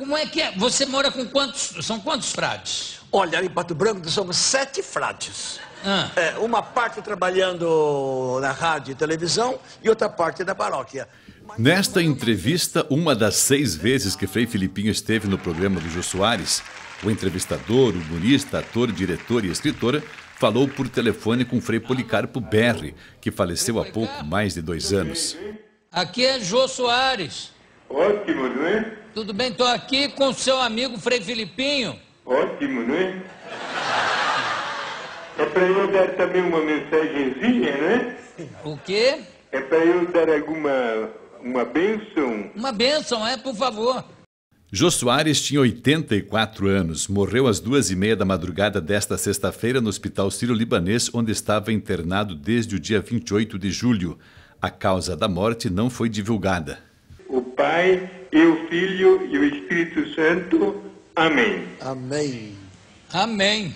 Como é que é? Você mora com quantos? São quantos frades? Olha, em Pato Branco somos sete frades. Ah. É, uma parte trabalhando na rádio e televisão e outra parte na paróquia. Nesta entrevista, uma das seis vezes que Frei Filipinho esteve no programa do Jô Soares, o entrevistador, humorista, ator, diretor e escritor falou por telefone com Frei Policarpo Berri, que faleceu há pouco mais de dois anos. Aqui é Jô Soares. Ótimo, não é? Tudo bem? Estou aqui com seu amigo Frei Filipinho. Ótimo, não é? É para eu dar também uma mensagenzinha, né? O quê? É para eu dar alguma uma bênção. Uma bênção, é? Por favor. Jô Soares tinha 84 anos. Morreu às duas e meia da madrugada desta sexta-feira no Hospital Sírio-Libanês, onde estava internado desde o dia 28 de julho. A causa da morte não foi divulgada. O Pai e o Filho e o Espírito Santo. Amém. Amém. Amém.